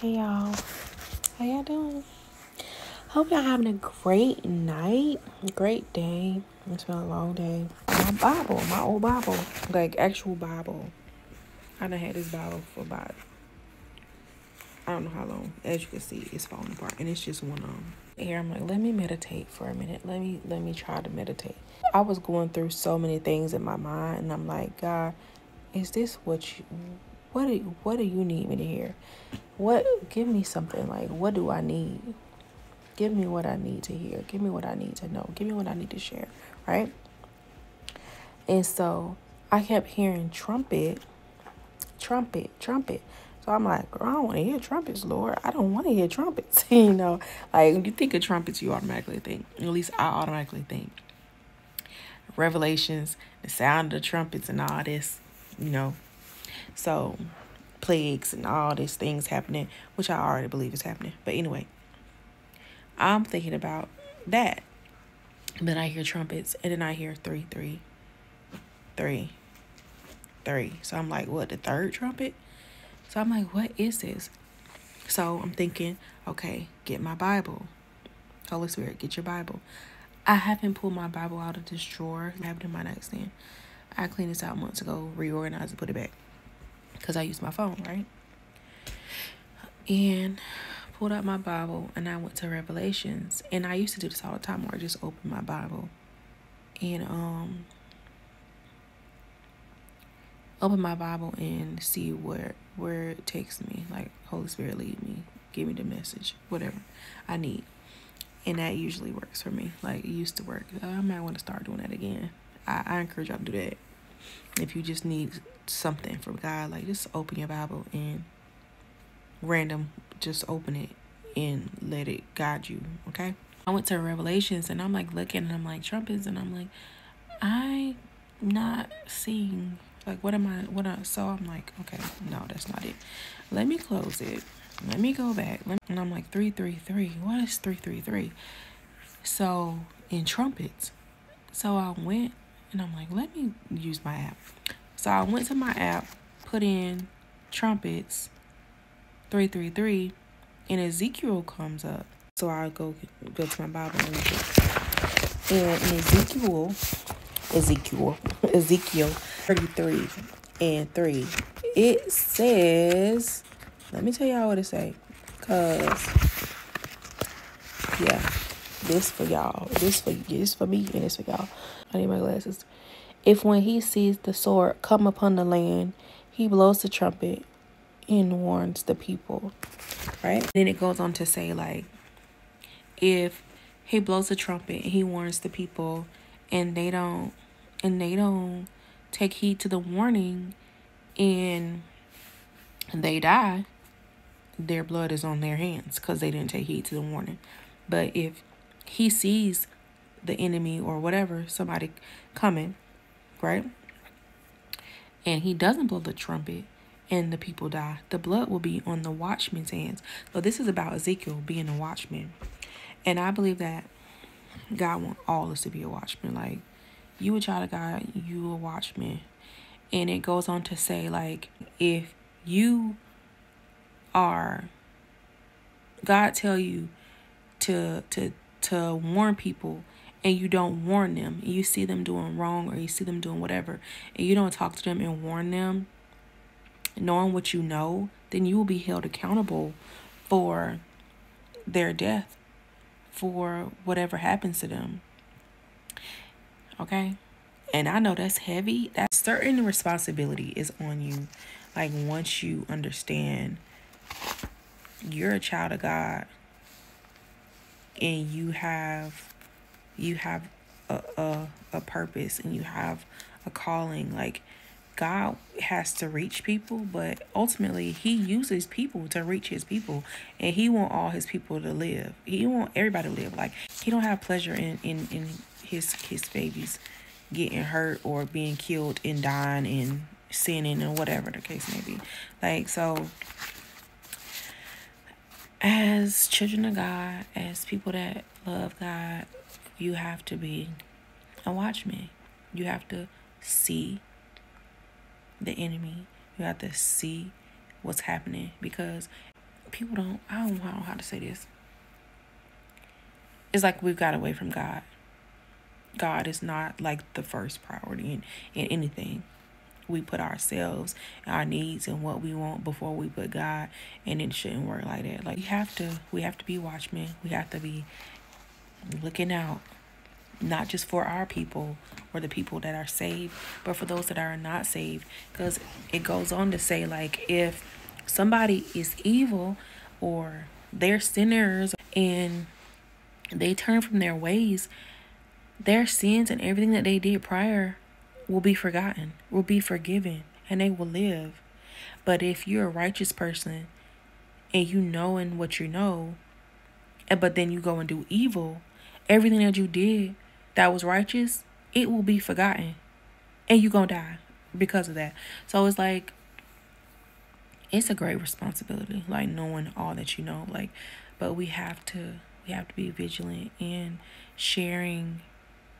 Hey y'all, how y'all doing? Hope y'all having a great night, great day. It's been a long day. My Bible, my old Bible, like actual Bible. I done had this Bible for about I don't know how long. As you can see, it's falling apart, and it's just one arm. Here, I'm like, let me meditate for a minute. Let me let me try to meditate. I was going through so many things in my mind, and I'm like, God, is this what you? What do what do you need me to hear? What give me something like what do I need? Give me what I need to hear. Give me what I need to know. Give me what I need to share, right? And so I kept hearing trumpet, trumpet, trumpet. So I'm like, I don't want to hear trumpets, Lord. I don't want to hear trumpets. you know, like when you think of trumpets, you automatically think, at least I automatically think, revelations, the sound of the trumpets, and all this, you know, so, plagues and all these things happening, which I already believe is happening. But anyway, I'm thinking about that. Then I hear trumpets, and then I hear three, three, three, three. So I'm like, what, the third trumpet? So I'm like, what is this? So I'm thinking, okay, get my Bible. Holy Spirit, get your Bible. I haven't pulled my Bible out of this drawer. I have it in my nightstand. I cleaned this out months ago, reorganized, and put it back because I use my phone, right? And pulled out my Bible and I went to Revelations. And I used to do this all the time where I just open my Bible and um open my Bible and see where where it takes me. Like Holy Spirit lead me, give me the message, whatever I need. And that usually works for me. Like it used to work. I might want to start doing that again. I, I encourage y'all to do that. If you just need something from God, like just open your Bible and random, just open it and let it guide you, okay? I went to Revelations and I'm like looking and I'm like trumpets and I'm like, I not seeing like what am I what I so I'm like, okay, no, that's not it. Let me close it. Let me go back. Me, and I'm like three three three. What is three three three? So in trumpets. So I went and I'm like, let me use my app. So I went to my app, put in trumpets 333, and Ezekiel comes up. So I go go to my Bible and read. And in Ezekiel, Ezekiel, Ezekiel 33 and 3, it says, let me tell y'all what it say. Cause yeah, this for y'all. This for this for me and this for y'all. I need my glasses. If when he sees the sword come upon the land, he blows the trumpet and warns the people. Right? Then it goes on to say, like, if he blows the trumpet and he warns the people and they don't and they don't take heed to the warning and they die, their blood is on their hands because they didn't take heed to the warning. But if he sees the enemy or whatever, somebody coming, right? And he doesn't blow the trumpet and the people die. The blood will be on the watchman's hands. So this is about Ezekiel being a watchman. And I believe that God wants all us to be a watchman. Like you a child of God, you a watchman. And it goes on to say like if you are God tell you to to to warn people and you don't warn them, and you see them doing wrong or you see them doing whatever, and you don't talk to them and warn them, knowing what you know, then you will be held accountable for their death, for whatever happens to them. Okay? And I know that's heavy. That certain responsibility is on you. Like once you understand you're a child of God and you have you have a, a, a purpose and you have a calling like God has to reach people, but ultimately he uses people to reach his people and he want all his people to live. He want everybody to live. Like he don't have pleasure in, in, in his his babies getting hurt or being killed and dying and sinning and whatever the case may be. Like so as children of God, as people that love God, you have to be a watchman. You have to see the enemy. You have to see what's happening because people don't I don't know how to say this. It's like we've got away from God. God is not like the first priority in, in anything. We put ourselves, our needs, and what we want before we put God, and it shouldn't work like that. Like we have to, we have to be watchmen. We have to be looking out, not just for our people or the people that are saved, but for those that are not saved. Because it goes on to say, like, if somebody is evil or they're sinners and they turn from their ways, their sins and everything that they did prior will be forgotten, will be forgiven, and they will live. But if you're a righteous person and you know in what you know, and but then you go and do evil, everything that you did that was righteous, it will be forgotten. And you're gonna die because of that. So it's like it's a great responsibility, like knowing all that you know. Like, but we have to we have to be vigilant in sharing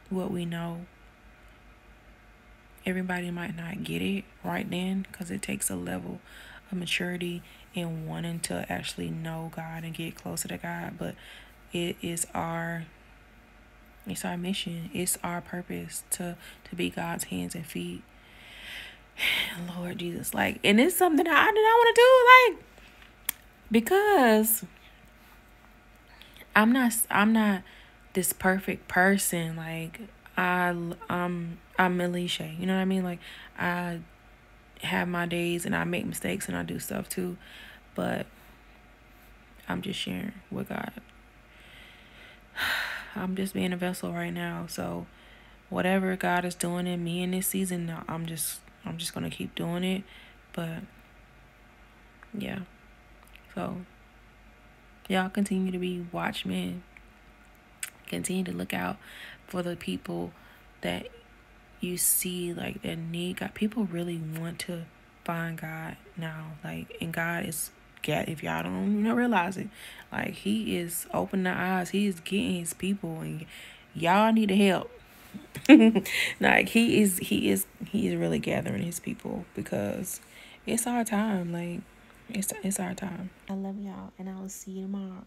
what we know. Everybody might not get it right then because it takes a level of maturity and wanting to actually know God and get closer to God. But it is our it's our mission. It's our purpose to to be God's hands and feet. Lord Jesus, like, and it's something that I did not want to do, like, because I'm not I'm not this perfect person. Like I um I'm Melisha. You know what I mean? Like I have my days and I make mistakes and I do stuff too. But I'm just sharing with God. I'm just being a vessel right now. So whatever God is doing in me in this season, I'm just I'm just gonna keep doing it. But yeah. So y'all continue to be watchmen continue to look out for the people that you see like that need God. People really want to find God now. Like and God is get if y'all don't you know realize it. Like he is opening the eyes. He is getting his people and y'all need to help. like he is he is he is really gathering his people because it's our time. Like it's it's our time. I love y'all and I will see you tomorrow.